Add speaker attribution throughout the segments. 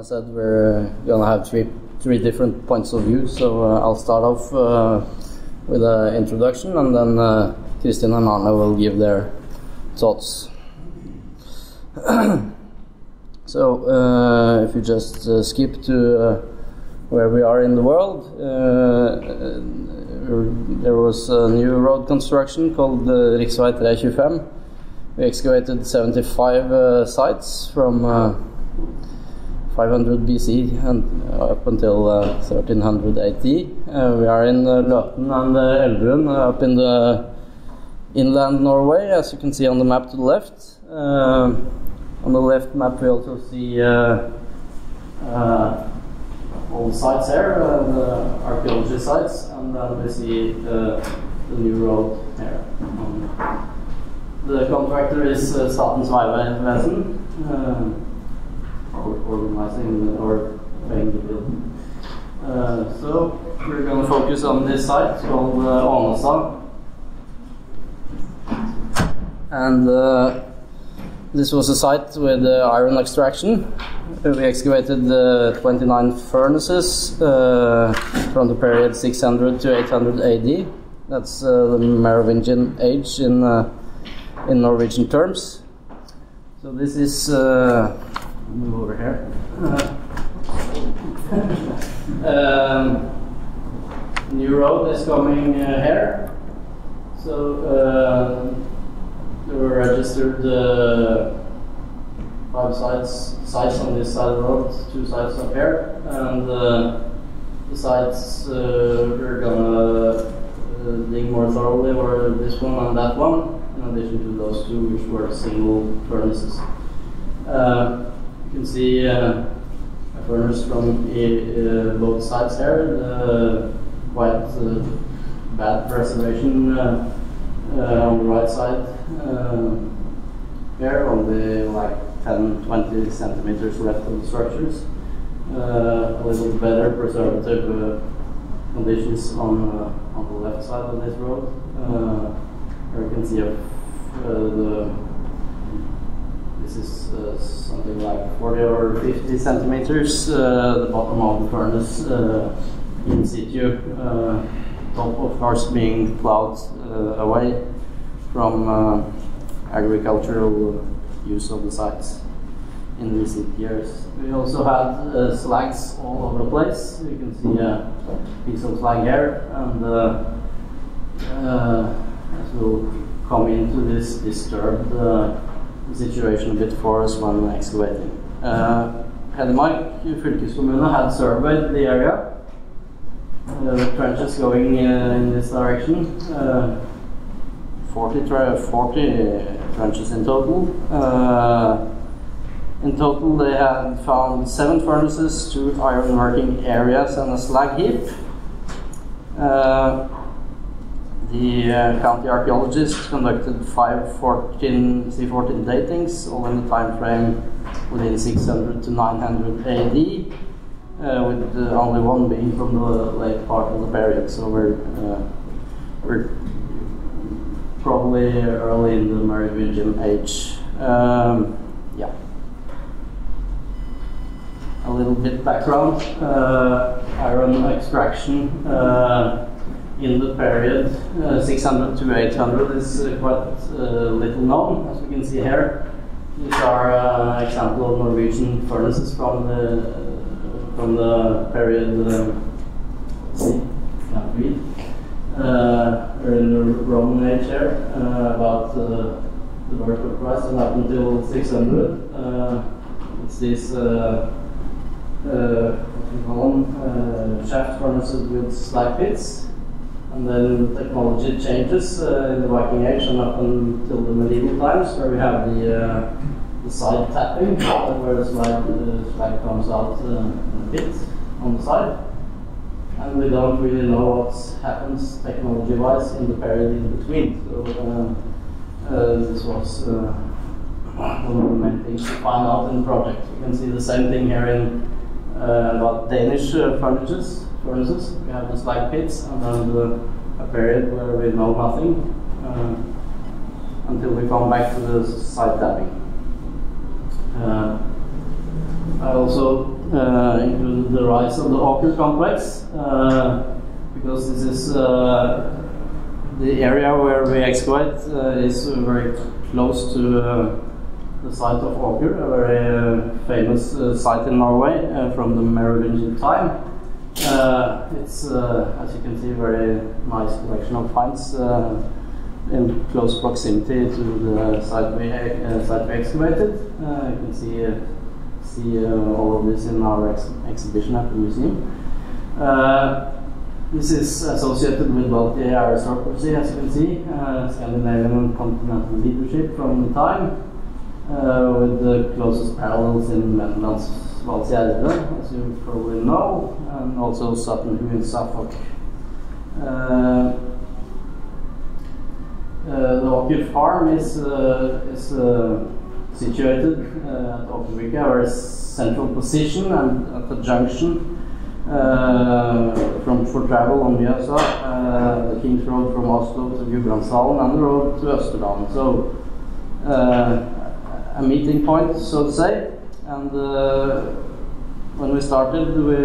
Speaker 1: Arne said, we're gonna have three three different points of view. So uh, I'll start off uh, with an introduction, and then uh, Christian and Arne will give their thoughts. so uh, if you just uh, skip to uh, where we are in the world, there was a new road construction called uh, Riksvei 325. We excavated 75 sites from 500 BC and up until 1300 AD. we are in uh, Løten and uh, Elverum, up in the inland Norway, as you can see on the map to the left. Uh, on the left map, we also see uh, uh, all the sites here, uh, the archaeology sites, and then we see the new road here. Um, the contractor is uh, Statens vegvesen, organizing or paying the bill. so we're going to focus on this site called uh, Ånestad. And uh, this was a site with uh, iron extraction. We excavated uh, 29 furnaces uh, from the period 600 to 800 AD. That's uh, the Merovingian age in uh, in Norwegian terms. So this is move over here. um, new road is coming here. So there were registered uh, five sites, sites on this side of the road, two sites up here, and uh, the sites uh, we're gonna uh, dig more thoroughly were this one and that one, in addition to those two which were single furnaces. Uh, you can see uh, a furnace from both sides here, quite bad preservation on the right side here, only like 10, 20 centimeters left of the structures. Uh, a little better preservative uh, conditions on uh, on the left side of this road. Uh, you can see uh, the this is uh, something like 40 or 50 centimeters. the bottom of the furnace in situ, top of course being plowed away from uh, agricultural use of the sites in recent years. We also had uh, slags all over the place. You can see a piece of slag here, and uh, uh, as we'll come into this disturbed uh, situation a bit for us when excavating. Uh, Hedmark fylkeskommune had surveyed the area. Uh, trenches going uh, in this direction. 40, 40 trenches in total. Uh, in total, they had found seven furnaces, two iron working areas, and a slag heap. Uh, the uh, county archaeologists conducted five 14, C14 datings, all in the time frame within 600 to 900 AD, uh, with only one being from the late part of the period. So we're, uh, we're probably early in the Merovingian age. Um, yeah. A little bit background. Uh, iron extraction uh, in the period uh, 600 to 800 is uh, quite uh, little known, as we can see here. These are uh, example of Norwegian furnaces from the from the period. See, can't read uh, in the Roman age here, uh, about uh, the birth of Christ and up until 600. Uh, it's these uh, uh, shaft furnaces with slag pits. And then technology changes in the Viking Age and up until the medieval times, where we have the, the side tapping, where the slag, slag comes out in a bit on the side and we don't really know what happens technology-wise in the period in between. So uh, uh, this was uh, one of the main things to find out in the project. You can see the same thing here in uh, about Danish uh, furnaces. Furnaces. We have the slag pits, and then the, a period where we know nothing uh, until we come back to the side tapping. I also uh, included the rise of the Åker complex, uh, because this is uh, the area where we excavate uh, is very close to uh, the site of Åker, a very famous site in Norway from the Merovingian time. Uh, it's, uh, as you can see, very nice collection of finds uh, in close proximity to the site we, uh, site we excavated. Uh, you can see uh, see all of this in our ex exhibition at the museum. this is associated with wealthy aristocracy, as you can see, Scandinavian continental leadership from the time, with the closest parallels in Vendel and Valsgärde, as you probably know, and also Sutton in Suffolk. Uh, uh, the Åker farm is, uh, is uh, situated at Åkerbygga, a very central position and at the junction from for travel on Mjøsa, the King's Road from Oslo to Gudbrandsdalen and the road to Østerdalen. So a meeting point, so to say. And when we started, we,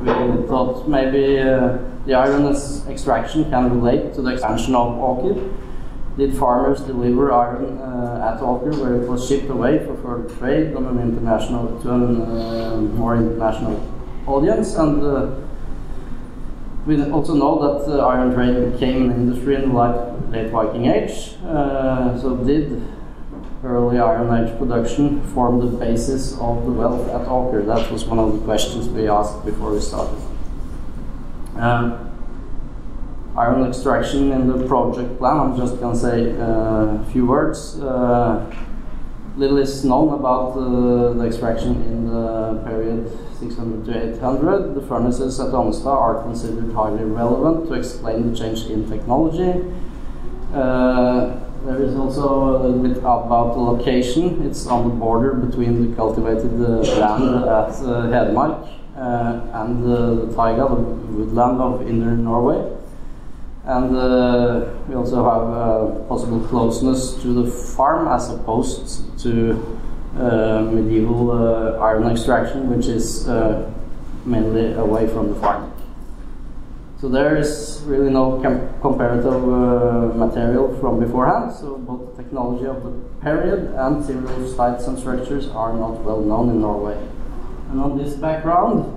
Speaker 1: we thought maybe uh, the iron extraction can relate to the expansion of Åker did farmers deliver iron uh, at Åker, where it was shipped away for further trade on an international to a uh, more international audience. And uh, we also know that uh, iron trade became an industry in the late, late Viking Age. Uh, so did early Iron Age production form the basis of the wealth at Åker? That was one of the questions we asked before we started. Um, iron extraction in the project plan. I'm just going to say uh, a few words. Uh, little is known about uh, the extraction in the period 600 to 800. The furnaces at Ånestad are considered highly relevant to explain the change in technology. Uh, there is also a little bit about the location. It's on the border between the cultivated uh, land at uh, Hedmark and the taiga, the woodland of inner Norway. And uh, we also have uh, possible closeness to the farm as opposed to uh, medieval uh, iron extraction, which is uh, mainly away from the farm. So there is really no comparative uh, material from beforehand, so both the technology of the period and several sites and structures are not well known in Norway. And on this background,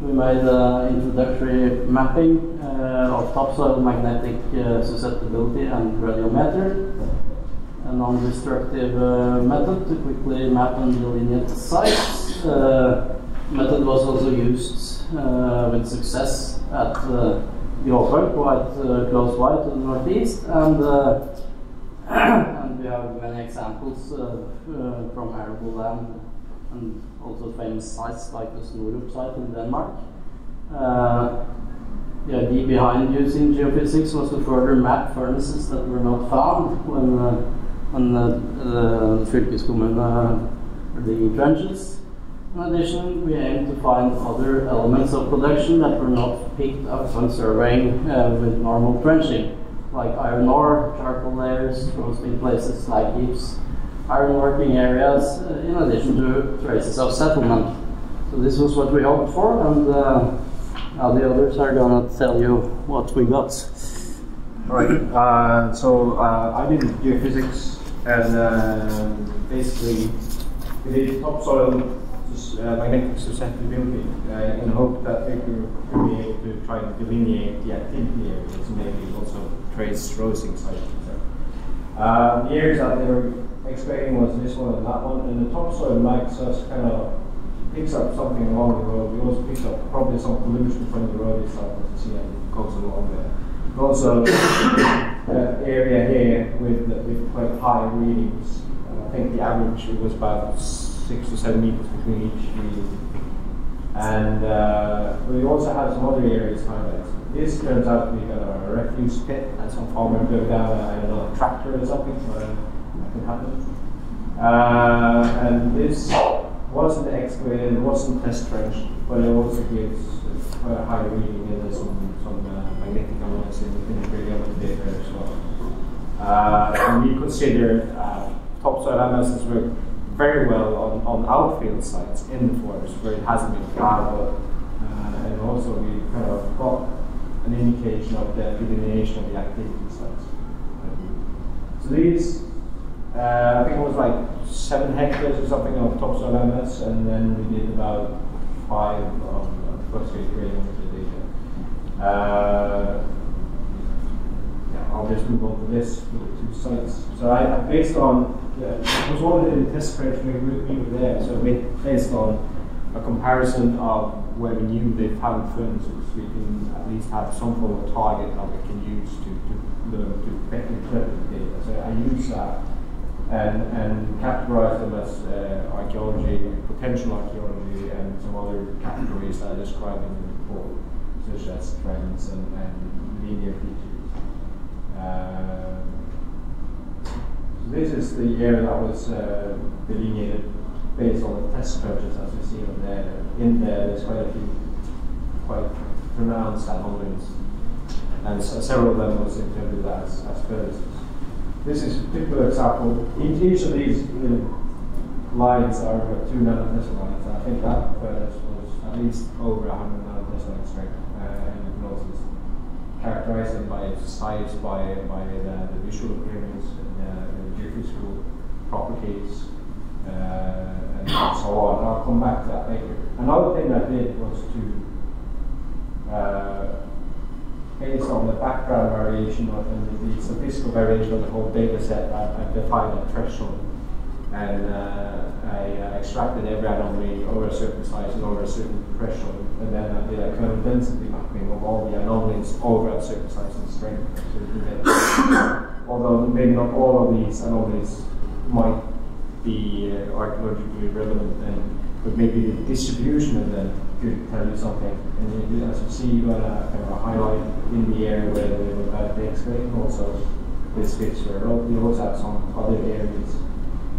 Speaker 1: we made an introductory mapping uh, of topsoil magnetic uh, susceptibility and gradiometer, a non-destructive uh, method to quickly map and delineate sites. Uh, method was also used uh, with success at uh, Gråfjell, quite uh, close by to the northeast, and, and we have many examples from arable land and also famous sites like the Snorup site in Denmark. Uh, the idea behind using geophysics was to further map furnaces that were not found when, uh, when the, the, the fylkeskommune uh, digging trenches. In addition, we aim to find other elements of production that were not picked up when surveying uh, with normal trenching, like iron ore, charcoal layers, roasting places like heaps, iron working areas, uh, in addition to traces of settlement. So this was what we hoped for, and uh, now the others are gonna tell you what we got.
Speaker 2: All right. Uh, so uh, I did geophysics, and uh, basically we did topsoil uh, magnetic susceptibility uh, in hope that we could, could, be able to try and delineate the activity areas maybe also trace roasting sites. Uh, the areas that they were excavating was this one and that one, and the topsoil makes us kind of picks up something along the road. We also pick up probably some pollution from the road itself, as you see, it goes along there. Also, uh, area here with with quite high readings. I think the average was about six to seven meters between each reading. And uh, we also have some other areas highlighted. This turns out to be kind of a refuse pit, and some farmer go down, don't know, a tractor or something. So that can happen. Uh, and this wasn't excavated, it wasn't test trenched, but it also gives quite a high reading and there's some, some uh, magnetic anomalies in, the gradiometer data as well. Uh, and we consider uh, topsoil analysis were very well on, on outfield sites in the forest where it hasn't been plowed uh, and also we kind of got an indication of the delineation of the activity sites. So these, uh, I think it was like seven hectares or something of topsoil MS, and then we did about five of phosphate grading data. Uh, yeah, I'll just move on to this with the two sites. So I, based on, yeah, it was of the test spreads we, we were there, so based on a comparison of where we knew they found furnaces, we can at least have some form of target that we can use to, to learn to better interpret the data. So I use that and, and categorize them as uh, archaeology, potential archaeology, and some other categories that I described in the report, such as trends and, and linear features. So this is the area that was uh, delineated based on the test structures as you see on there. In there, there's quite a few quite pronounced anomalies, and so several of them was interpreted as, as furnaces. This is a typical example. Each, of these lines are two nanotesla lines. I think that furnace was at least over 100 nanotesla in strength, uh, and you can also characterize it by its size, by, by the, the visual appearance, the geophysical properties, uh, and so on. I'll come back to that later. Another thing I did was to, uh, based on the background variation of, and the statistical variation of the whole data set, I, I defined a threshold. And uh, I uh, extracted every anomaly over a certain size and over a certain threshold. And then I did a kernel density mapping of all the anomalies over a certain size and strength. So although maybe not all of these and all these might be uh, archaeologically relevant, and but maybe the distribution of them could tell you something. And as you see, you got a kind of a highlight in the area where they were the excavating. Also, this picture. You also have some other areas.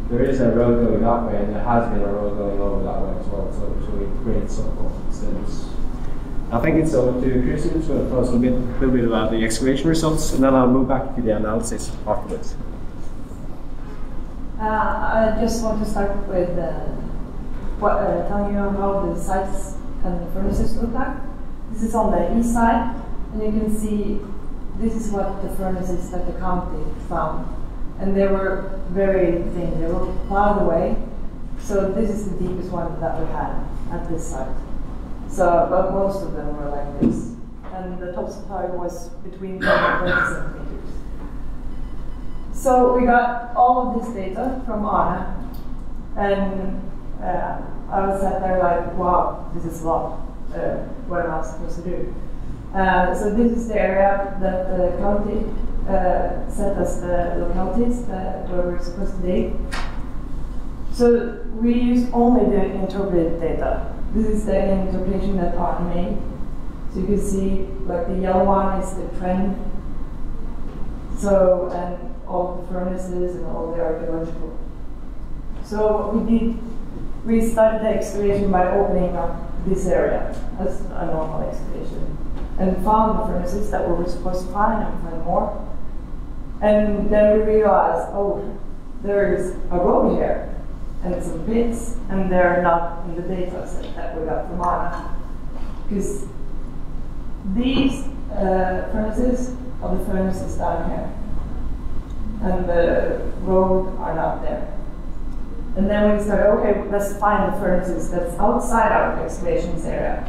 Speaker 2: There is a road going that way, and there has been a road going over that way as well. So, so it creates some confidence. I think it's over to Kirsten to tell us a bit, little bit about the excavation results, and then I'll move back to the analysis afterwards.
Speaker 3: Uh, I just want to start with uh, what, uh, telling you how the sites and the furnaces look like. This is on the east side, and you can see this is what the furnaces that the county found. And they were very thin, they were plowed away. So this is the deepest one that we had at this site. So, but most of them were like this. And the top supply was between 10 and 20 centimeters. So we got all of this data from Arne, and uh, I was sat there like, wow, this is a lot. Uh, what am I supposed to do? Uh, so this is the area that the county uh, set us the localities that where we're supposed to dig. So we use only the interpreted data. This is the interpretation that Arne made. So you can see, like the yellow one is the trend. So and all the furnaces and all the archaeological. So what we did, we started the excavation by opening up this area as a normal excavation and found the furnaces that we were supposed to find and find more. And then we realized, oh, there is a road here and some pits, and they're not in the data set that we got from Arne. Because these uh, furnaces are the furnaces down here and the road are not there. And then we started, okay, let's find the furnaces that's outside our excavations area.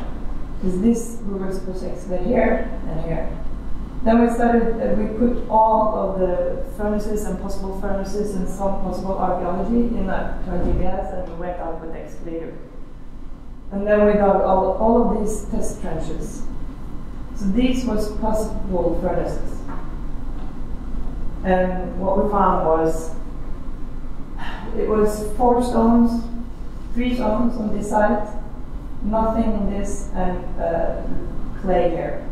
Speaker 3: Because this, we were supposed to excavate here and here. Then we started, uh, we put all of the furnaces and possible furnaces and some possible archaeology in a GPS and we went out with the excavator. And then we dug all, all of these test trenches. So these was possible furnaces. And what we found was it was four stones, three stones on this side, nothing in this, and uh, clay here.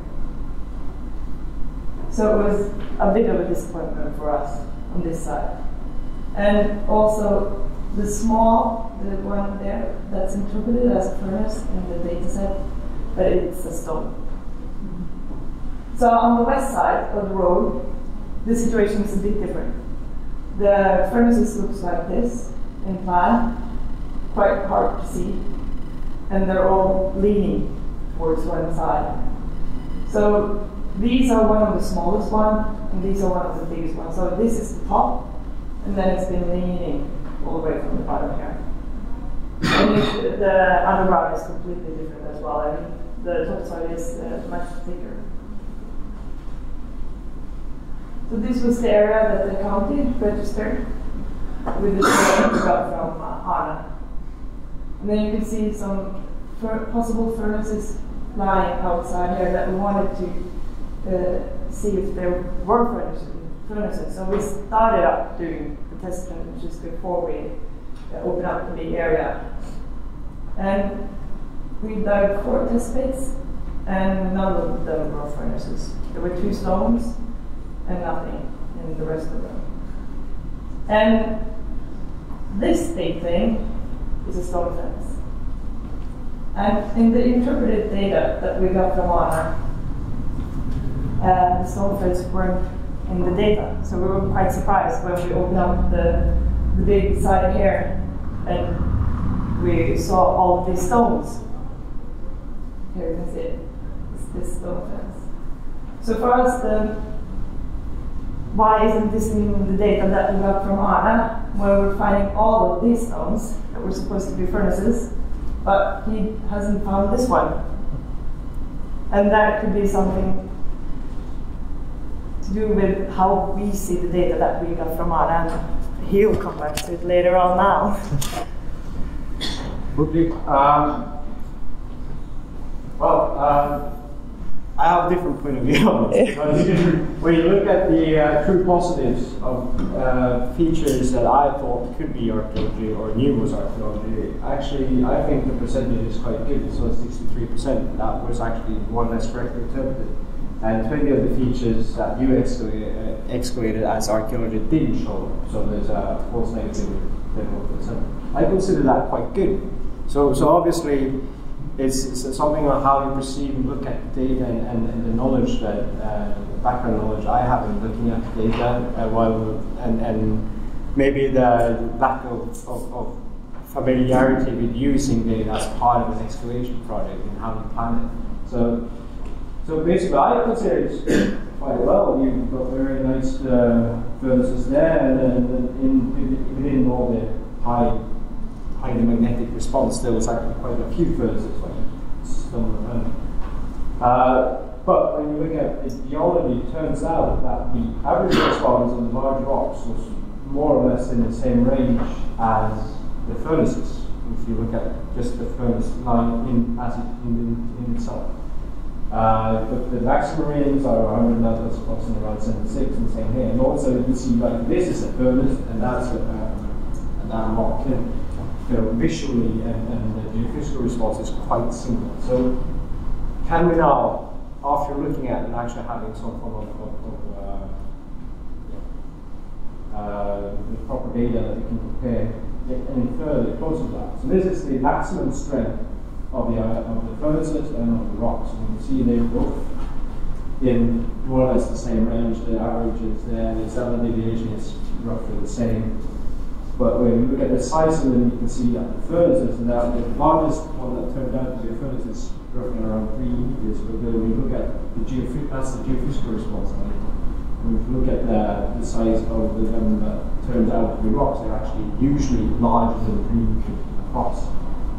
Speaker 3: So it was a bit of a disappointment for us on this side. And also the small, the one there, that's interpreted as a furnace in the data set, but it's a stone. So on the west side of the road, the situation is a bit different. The furnaces looks like this, in plan, quite hard to see, and they're all leaning towards one side. So these are one of the smallest ones, and these are one of the biggest ones. So this is the top, and then it's been leaning all the way from the bottom here. And it, the underground is completely different as well. I mean, the topsoil is uh, much thicker. So this was the area that the county registered with the data we got from uh. And then you can see some possible furnaces lying outside here that we wanted to see if there were furnaces. So we started up doing the test just before we uh, opened up the area. And we dug four test pits, and none of them were furnaces. There were two stones and nothing in the rest of them. And this big thing is a stone fence. And in the interpreted data that we got from Arne, uh, stone weren't in the data. So we were quite surprised when we opened up the, the big side here and we saw all these stones. Here you can see it. It's this stone fence. So for us, the why isn't this in the data that we got from Arne, where we're finding all of these stones that were supposed to be furnaces, but he hasn't found this one. And that could be something to do with how we see the data that we got from Arne, and he'll come back to it later on now.
Speaker 2: um, well, um, I have a different point of view on this. when you look at the uh, true positives of uh, features that I thought could be archaeology or knew was archaeology, actually I think the percentage is quite good. So 63%. That was actually more or less correctly interpreted. And 20 of the features that you excavated, uh, as archaeology didn't show. So there's a false negative I consider that quite good. So, so obviously, it's, it's something on how you perceive and look at data and, and, and the knowledge that uh, background knowledge I have in looking at data uh, while and, and maybe the lack of, of, of, familiarity with using data as part of an excavation project and how you plan it. So, so basically, I consider it quite well. You've got very nice uh, furnaces there, and, and in, all the high magnetic response, there was actually quite a few furnaces. Uh, but when you look at geology, it turns out that the average response on the large rocks was more or less in the same range as the furnaces. If you look at just the furnace line in, as it, in, in itself. Uh, but the Laxmarines are 100 meters crossing around 76 and same here. And also you can see like this is a furnace and that's a, uh, a rock you know, visually and, and the geophysical response is quite similar. So can we now, after looking at and actually having some form of, of, of uh, uh, the proper data that we can compare, get any further closer to that. So this is the maximum strength of the, of the and of the rocks. You can see they're both in more or less the same range. The average is there, the standard deviation is roughly the same. But when you look at the size of them, you can see that the furnaces, and now the largest one that turned out to be a furnace is roughly around three meters. But when you look at the geophysical, that's the geophysical response time. When you look at the, the size of the them that turned out to be rocks, they're actually usually larger than three meters across.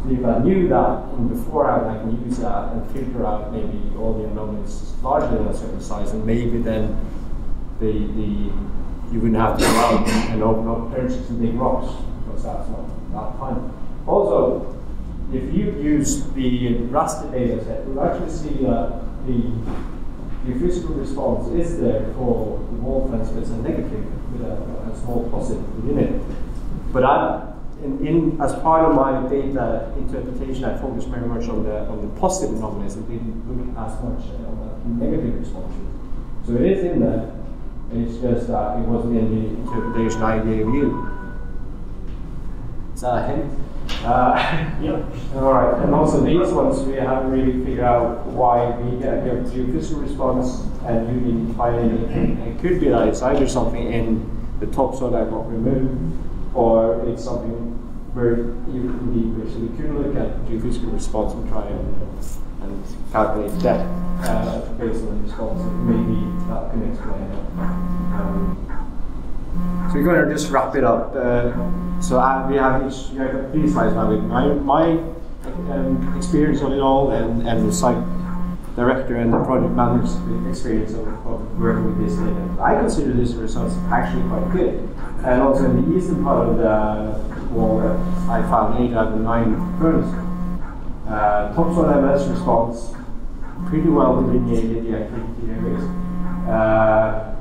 Speaker 2: If I knew that beforehand, I can use that and filter out maybe all the anomalies larger than a certain size, and maybe then the the you wouldn't have to go out and open up purchase some big rocks because that's not, not fun. Also, if you use the raster data set, you'll actually see that the, the physical response is there for the wall fence it's a negative with a, a small positive within it. But I, in, in, as part of my data interpretation, I focused very much on the on the positive anomalies and didn't look as much on the negative responses. So it is in there, it's just that it wasn't in the interpretation I gave you. Is that a hint? Uh,
Speaker 1: yeah.
Speaker 2: All right, and also these ones we haven't really figured out why we get a geophysical response and you didn't find anything. It could be that it's either something in the topsoil that got removed, or it's something where you, we basically could look at geophysical response and try and, and calculate that uh, based on the response. Maybe that can explain it. Um, so we're going to just wrap it up. Uh, so we have each, we have three slides now my, my um, experience on it all and, and the site director and the project manager's experience of, of working with this data. I consider these results actually quite good. And also in the eastern part of the wall, I found eight out of nine furnaces. Uh, topsoil MS response pretty well delineated the activity areas. Uh,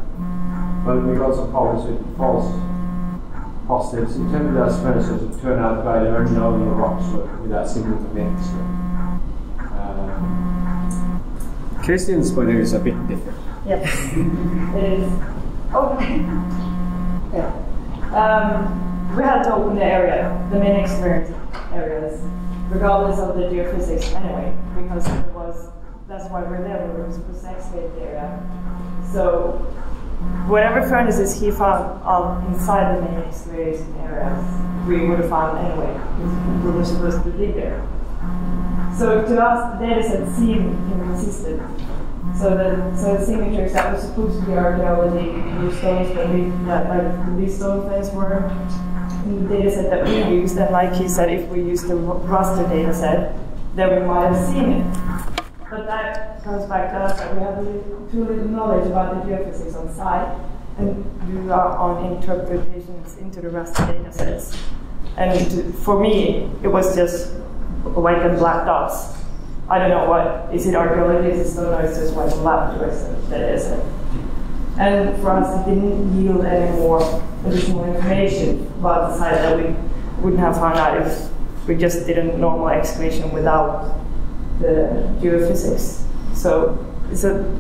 Speaker 2: but we got some problems with false positives. In terms of those furnaces, it turned out by the unknown the rocks with that single event. Uh, Christian's point is a bit different.
Speaker 3: Yep. it is. Oh, yeah. Um, we had to open the area, the main experience areas, regardless of the geophysics anyway, because it was, that's why we're there, we were supposed to excavate the area. So, whatever furnaces he found um, inside the main excavation areas, we would have found anyway, because we were supposed to dig there. So to us, the data set seemed inconsistent. So the so the signatures that were supposed to be archaeology, the stones that we that like these stone fence were the data set that we used, and like he said, if we used the raster data set, then we might have seen it. But that comes back to us that we have too little knowledge about the geophysics on site and do our own interpretations into the raster data sets. And to, for me, it was just white and black dots. I don't know what is it archaeology, is it stone, or is it just white and black? The that is it. And for us, it didn't yield any more additional information about the site that we wouldn't have found out if we just did a normal excavation without the geophysics. So it's a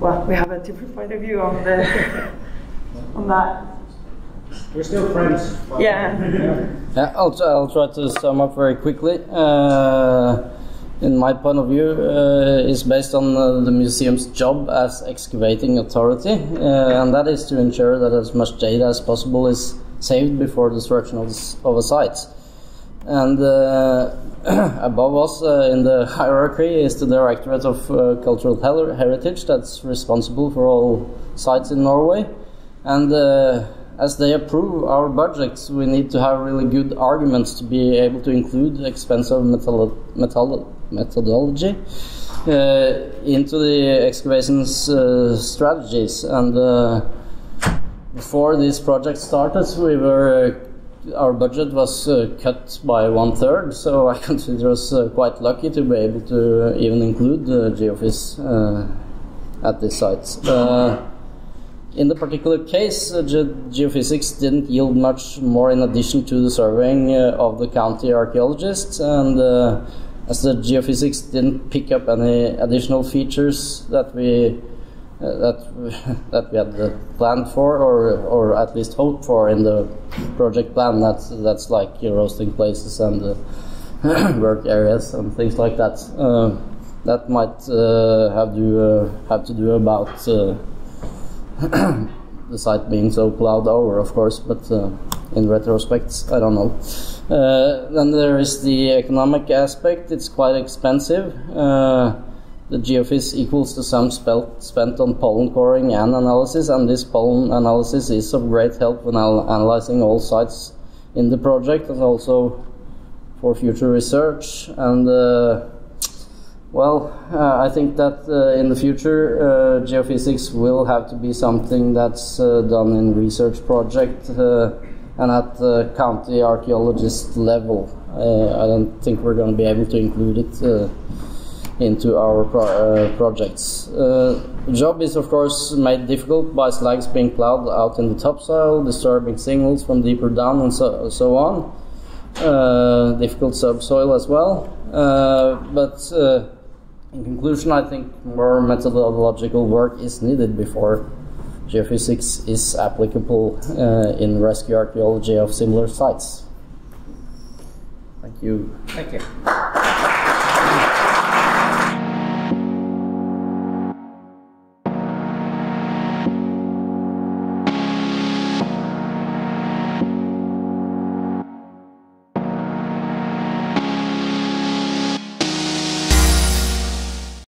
Speaker 3: well, we have a different point of view on the on that.
Speaker 2: We're still friends.
Speaker 3: Yeah.
Speaker 1: Yeah, I'll, try, I'll try to sum up very quickly. Uh, in my point of view, uh, is based on uh, the museum's job as excavating authority, uh, and that is to ensure that as much data as possible is saved before destruction of, of a site. And uh, above us uh, in the hierarchy is the Directorate of uh, Cultural Heritage that's responsible for all sites in Norway. And as they approve our budgets, we need to have really good arguments to be able to include expensive metal, metal, methodology uh, into the excavations uh, strategies. And uh, before this project started, we were our budget was cut by one third, so I consider us quite lucky to be able to even include the geophys at this site. In the particular case, uh, ge geophysics didn't yield much more in addition to the surveying uh, of the county archaeologists, and uh, as the geophysics didn't pick up any additional features that we uh, that that we had planned for, or or at least hoped for in the project plan. That's that's like your roasting places and work areas and things like that. Um, that might uh, have to uh, have to do about the site being so plowed over, of course, but uh, in retrospect, I don't know. Uh, then there is the economic aspect, it's quite expensive. Uh, the geophys equals the sum spent on pollen coring and analysis, and this pollen analysis is of great help when analyzing all sites in the project and also for future research. And uh, well, uh, I think that uh, in the future, geophysics will have to be something that's done in research project and at the county archaeologist level. Uh, I don't think we're going to be able to include it uh, into our pro uh, projects. the job is, of course, made difficult by slags being plowed out in the topsoil, disturbing signals from deeper down, and so, so on. difficult subsoil as well, but in conclusion, I think more methodological work is needed before geophysics is applicable uh, in rescue archaeology of similar sites. Thank you.
Speaker 2: Thank you.